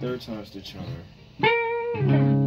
Third time's the charm.